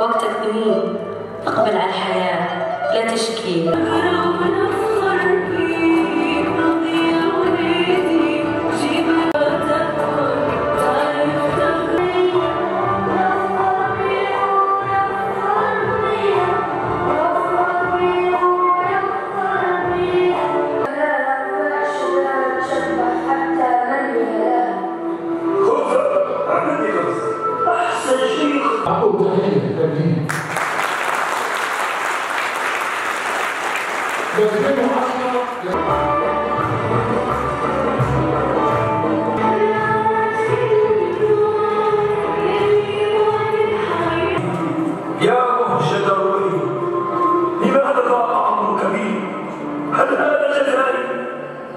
وقتك ثمين أقبل على الحياة لا تشكي.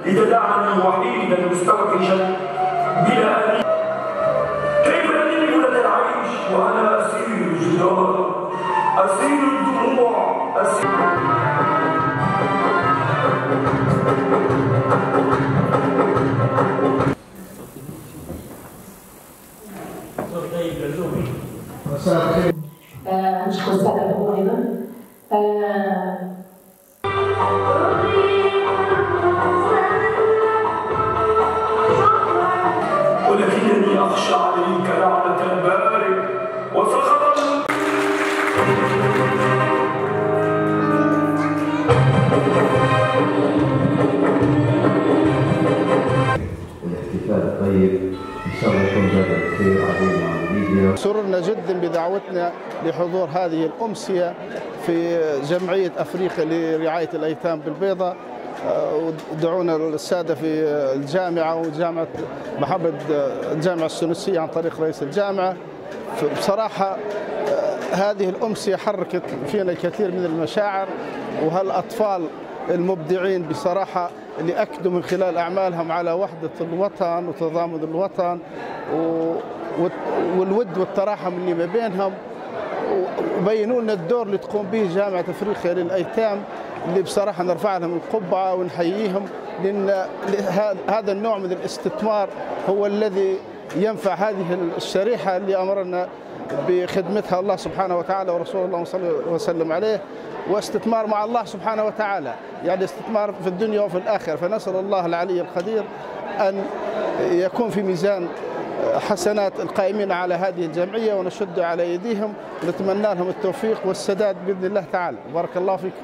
لتدعني وحيدا مستوحشا بلا نشكر السادة الحضور أيضا آه، ولكنني أخشى عليك لعنة الباري وسخط الاحتفال الطيب إن شاء الله يكون هذا خير عظيم. سررنا جدا بدعوتنا لحضور هذه الأمسية في جمعية أفريقيا لرعاية الأيتام بالبيضة. آه، ودعونا السادة في الجامعة وجامعة محمد الجامعة السنوسية عن طريق رئيس الجامعة. بصراحة آه، هذه الأمسية حركت فينا الكثير من المشاعر وهالأطفال المبدعين بصراحة اللي أكدوا من خلال أعمالهم على وحدة الوطن وتضامن الوطن. و... والود والتراحم اللي ما بينهم وبينوا لنا الدور اللي تقوم به جامعة أفريقيا للأيتام اللي بصراحة نرفع لهم القبعة ونحييهم لأن هذا النوع من الاستثمار هو الذي ينفع هذه الشريحة اللي أمرنا بخدمتها الله سبحانه وتعالى ورسول الله صلى الله وسلم عليه واستثمار مع الله سبحانه وتعالى. يعني استثمار في الدنيا وفي الآخرة. فنسأل الله العلي القدير أن يكون في ميزان حسنات القائمين على هذه الجمعية ونشد على أيديهم ونتمنى لهم التوفيق والسداد بإذن الله تعالى. بارك الله فيكم